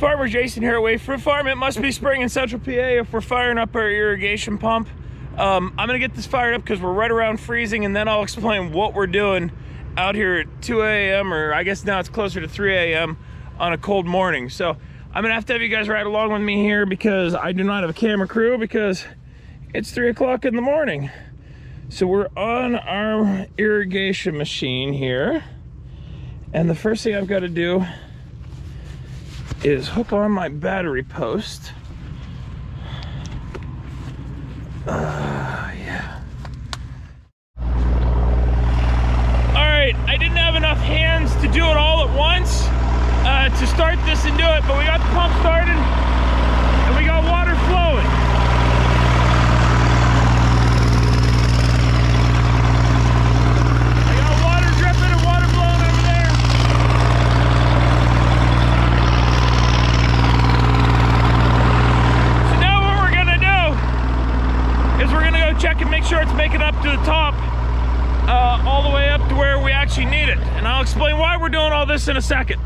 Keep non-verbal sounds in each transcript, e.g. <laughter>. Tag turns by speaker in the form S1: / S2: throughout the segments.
S1: Farmer Jason here at Way Fruit Farm. It must be spring in Central PA if we're firing up our irrigation pump. Um, I'm gonna get this fired up because we're right around freezing and then I'll explain what we're doing out here at 2 a.m. or I guess now it's closer to 3 a.m. on a cold morning. So I'm gonna have to have you guys ride along with me here because I do not have a camera crew because it's three o'clock in the morning. So we're on our irrigation machine here. And the first thing I've got to do is hook on my battery post. Uh, yeah. All right, I didn't have enough hands to do it all at once uh, to start this and do it, but we got the pump started and we got water flowing. I got water dripping and water blowing over there. So now what we're gonna do is we're gonna go check and make sure it's making up to the top uh, all the way up we actually need it. And I'll explain why we're doing all this in a second.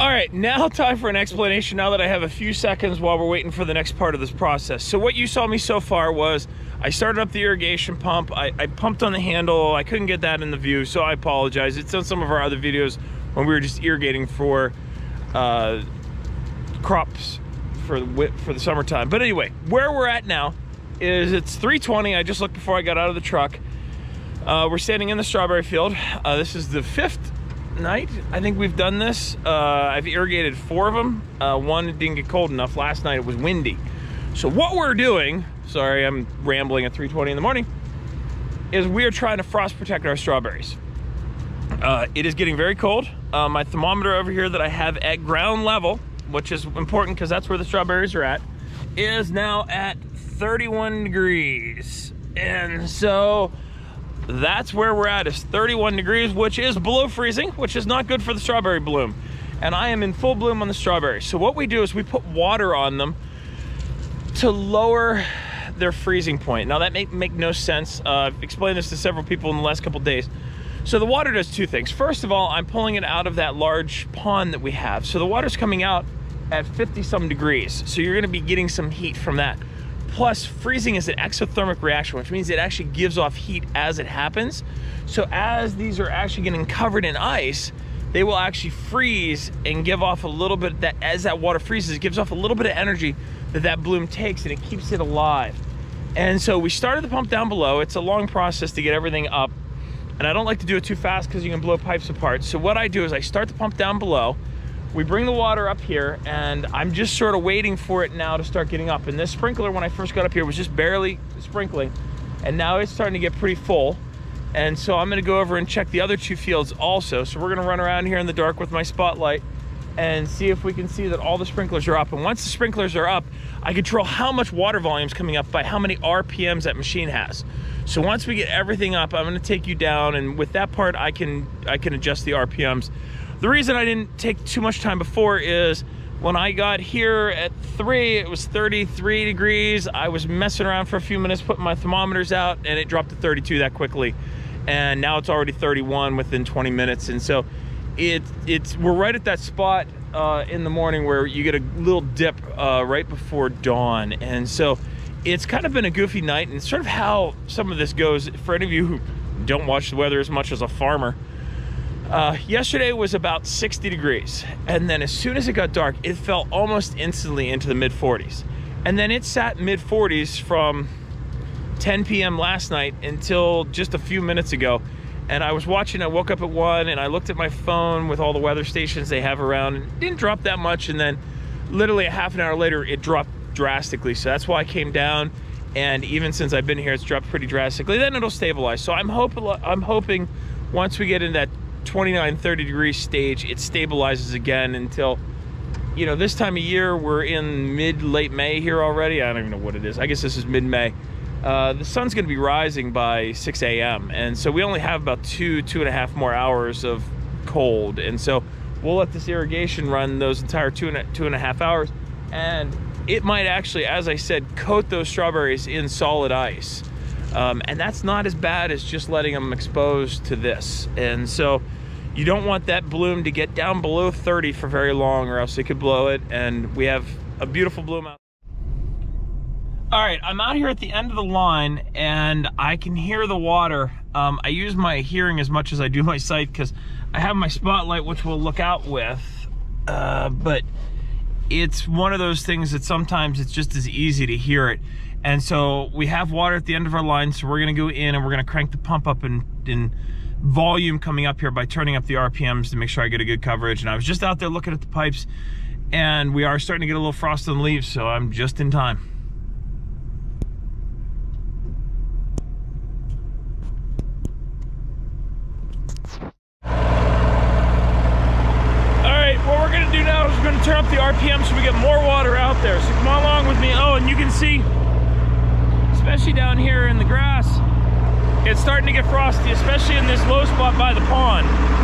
S1: All right, now <laughs> time for an explanation now that I have a few seconds while we're waiting for the next part of this process. So what you saw me so far was I started up the irrigation pump. I, I pumped on the handle. I couldn't get that in the view, so I apologize. It's on some of our other videos when we were just irrigating for uh, crops for the for the summertime. But anyway, where we're at now is it's 3:20. I just looked before I got out of the truck. Uh, we're standing in the strawberry field. Uh, this is the fifth night I think we've done this. Uh, I've irrigated four of them. Uh, one didn't get cold enough. Last night it was windy. So what we're doing, sorry, I'm rambling at 3:20 in the morning, is we are trying to frost protect our strawberries. Uh, it is getting very cold. Uh, my thermometer over here that I have at ground level, which is important because that's where the strawberries are at, is now at 31 degrees. And so that's where we're at is 31 degrees, which is below freezing, which is not good for the strawberry bloom. And I am in full bloom on the strawberries. So what we do is we put water on them to lower their freezing point. Now that may make no sense. Uh, I've explained this to several people in the last couple days. So the water does two things. First of all, I'm pulling it out of that large pond that we have. So the water's coming out at 50 some degrees. So you're gonna be getting some heat from that. Plus, freezing is an exothermic reaction, which means it actually gives off heat as it happens. So as these are actually getting covered in ice, they will actually freeze and give off a little bit that as that water freezes, it gives off a little bit of energy that that bloom takes and it keeps it alive. And so we started the pump down below. It's a long process to get everything up. And I don't like to do it too fast because you can blow pipes apart. So what I do is I start the pump down below. We bring the water up here and I'm just sort of waiting for it now to start getting up. And this sprinkler, when I first got up here, was just barely sprinkling. And now it's starting to get pretty full. And so I'm gonna go over and check the other two fields also. So we're gonna run around here in the dark with my spotlight and see if we can see that all the sprinklers are up. And once the sprinklers are up, I control how much water volume is coming up by how many RPMs that machine has. So once we get everything up, I'm gonna take you down and with that part, I can, I can adjust the RPMs. The reason I didn't take too much time before is when I got here at three, it was 33 degrees. I was messing around for a few minutes, putting my thermometers out and it dropped to 32 that quickly. And now it's already 31 within 20 minutes. And so it it's we're right at that spot uh, in the morning where you get a little dip uh, right before dawn, and so it's kind of been a goofy night, and sort of how some of this goes. For any of you who don't watch the weather as much as a farmer, uh, yesterday was about 60 degrees, and then as soon as it got dark, it fell almost instantly into the mid 40s, and then it sat mid 40s from 10 p.m. last night until just a few minutes ago and I was watching. I woke up at one, and I looked at my phone with all the weather stations they have around. It didn't drop that much, and then literally a half an hour later, it dropped drastically. So that's why I came down. And even since I've been here, it's dropped pretty drastically. Then it'll stabilize. So I'm hoping. I'm hoping once we get in that 29, 30 degree stage, it stabilizes again until. You know, this time of year, we're in mid late May here already. I don't even know what it is. I guess this is mid May. Uh, the sun's going to be rising by 6 a.m. And so we only have about two, two and a half more hours of cold. And so we'll let this irrigation run those entire two and a, two and a half hours. And it might actually, as I said, coat those strawberries in solid ice. Um, and that's not as bad as just letting them exposed to this. And so, you don't want that bloom to get down below 30 for very long or else it could blow it. And we have a beautiful bloom out. All right, I'm out here at the end of the line and I can hear the water. Um, I use my hearing as much as I do my sight because I have my spotlight, which we'll look out with. Uh, but it's one of those things that sometimes it's just as easy to hear it. And so we have water at the end of our line, so we're gonna go in and we're gonna crank the pump up in, in volume coming up here by turning up the RPMs to make sure I get a good coverage. And I was just out there looking at the pipes and we are starting to get a little frost on the leaves, so I'm just in time. turn up the RPM so we get more water out there. So come along with me. Oh, and you can see, especially down here in the grass, it's starting to get frosty, especially in this low spot by the pond.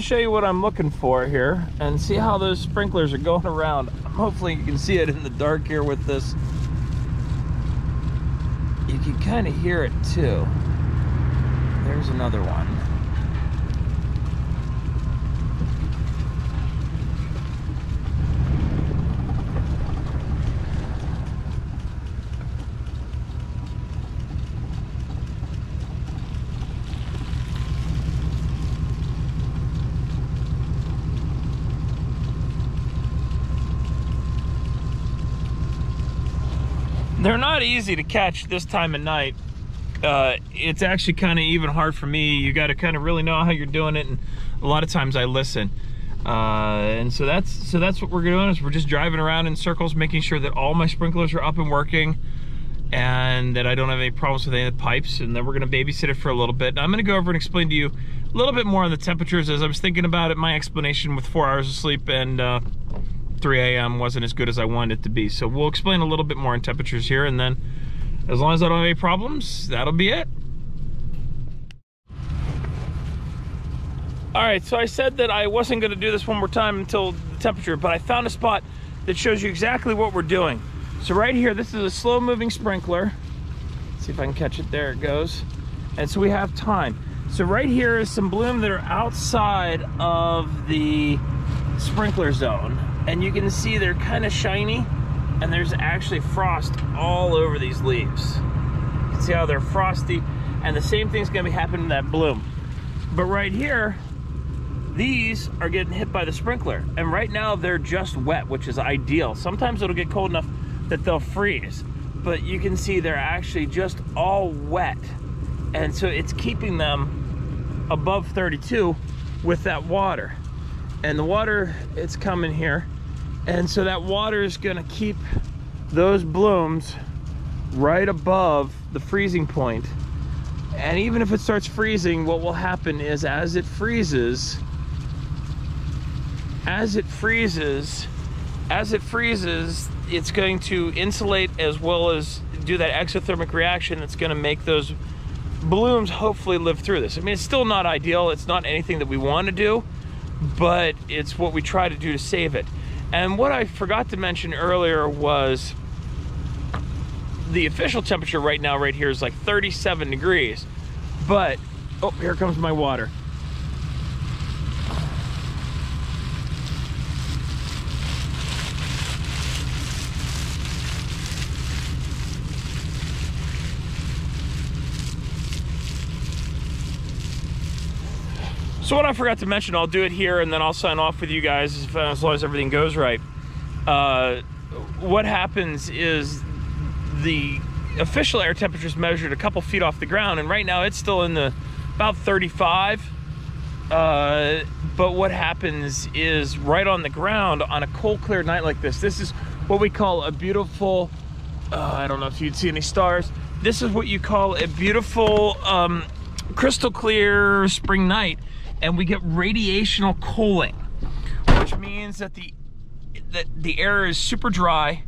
S1: show you what I'm looking for here and see how those sprinklers are going around. Hopefully you can see it in the dark here with this. You can kind of hear it too. There's another one. They're not easy to catch this time of night. Uh, it's actually kind of even hard for me. You got to kind of really know how you're doing it, and a lot of times I listen. Uh, and so that's so that's what we're doing is we're just driving around in circles, making sure that all my sprinklers are up and working, and that I don't have any problems with any of the pipes. And then we're going to babysit it for a little bit. And I'm going to go over and explain to you a little bit more on the temperatures as I was thinking about it. My explanation with four hours of sleep and uh, 3 a.m. wasn't as good as I wanted it to be. So we'll explain a little bit more on temperatures here and then as long as I don't have any problems, that'll be it. All right, so I said that I wasn't gonna do this one more time until the temperature, but I found a spot that shows you exactly what we're doing. So right here, this is a slow moving sprinkler. Let's see if I can catch it, there it goes. And so we have time. So right here is some bloom that are outside of the sprinkler zone and you can see they're kind of shiny and there's actually frost all over these leaves. You can see how they're frosty and the same thing's gonna be happening to that bloom. But right here, these are getting hit by the sprinkler and right now they're just wet, which is ideal. Sometimes it'll get cold enough that they'll freeze, but you can see they're actually just all wet. And so it's keeping them above 32 with that water and the water it's coming here and so that water is going to keep those blooms right above the freezing point. point and even if it starts freezing what will happen is as it freezes as it freezes as it freezes, it's going to insulate as well as do that exothermic reaction that's going to make those blooms hopefully live through this. I mean, it's still not ideal. It's not anything that we want to do, but it's what we try to do to save it. And what I forgot to mention earlier was the official temperature right now right here is like 37 degrees. But, oh, here comes my water. So what I forgot to mention, I'll do it here and then I'll sign off with you guys as long as everything goes right. Uh, what happens is the official air temperature is measured a couple feet off the ground and right now it's still in the about 35. Uh, but what happens is right on the ground on a cold clear night like this, this is what we call a beautiful, uh, I don't know if you'd see any stars. This is what you call a beautiful um, crystal clear spring night and we get radiational cooling, which means that the that the air is super dry.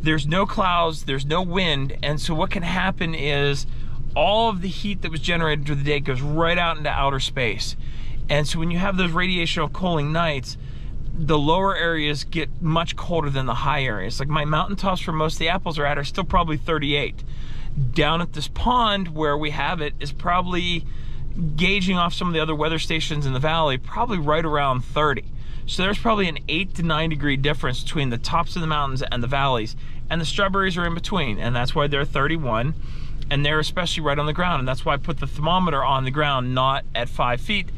S1: There's no clouds, there's no wind, and so what can happen is all of the heat that was generated through the day goes right out into outer space. And so when you have those radiational cooling nights, the lower areas get much colder than the high areas. Like my mountaintops where most of the apples are at are still probably 38. Down at this pond where we have it is probably gauging off some of the other weather stations in the valley, probably right around 30. So there's probably an 8 to 9 degree difference between the tops of the mountains and the valleys. And the strawberries are in between, and that's why they're 31. And they're especially right on the ground. And that's why I put the thermometer on the ground, not at 5 feet,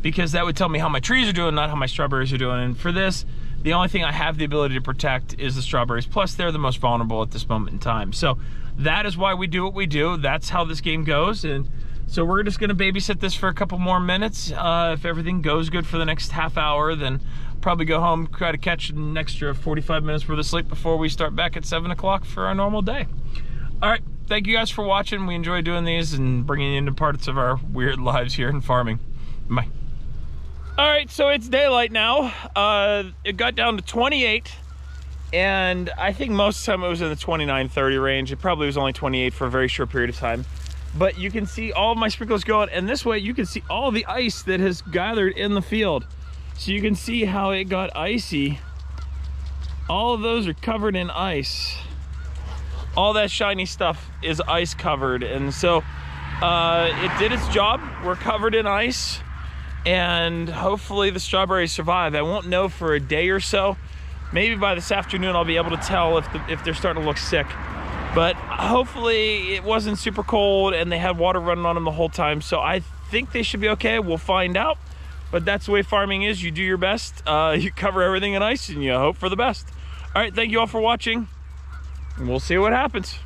S1: because that would tell me how my trees are doing, not how my strawberries are doing. And for this, the only thing I have the ability to protect is the strawberries. Plus, they're the most vulnerable at this moment in time. So that is why we do what we do. That's how this game goes. And so we're just gonna babysit this for a couple more minutes. Uh, if everything goes good for the next half hour, then probably go home, try to catch an extra 45 minutes worth of sleep before we start back at seven o'clock for our normal day. All right, thank you guys for watching. We enjoy doing these and bringing you into parts of our weird lives here in farming. Bye. All right, so it's daylight now. Uh, it got down to 28 and I think most of the time it was in the 29, 30 range. It probably was only 28 for a very short period of time but you can see all my sprinklers going and this way you can see all the ice that has gathered in the field. So you can see how it got icy. All of those are covered in ice. All that shiny stuff is ice covered and so uh, it did its job. We're covered in ice and hopefully the strawberries survive. I won't know for a day or so. Maybe by this afternoon I'll be able to tell if, the, if they're starting to look sick but hopefully it wasn't super cold and they had water running on them the whole time. So I think they should be okay. We'll find out. But that's the way farming is. You do your best. Uh, <laughs> you cover everything in ice and you hope for the best. All right, thank you all for watching. And we'll see what happens.